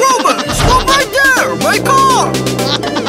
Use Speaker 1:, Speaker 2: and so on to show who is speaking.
Speaker 1: Robert, stop right there! My car!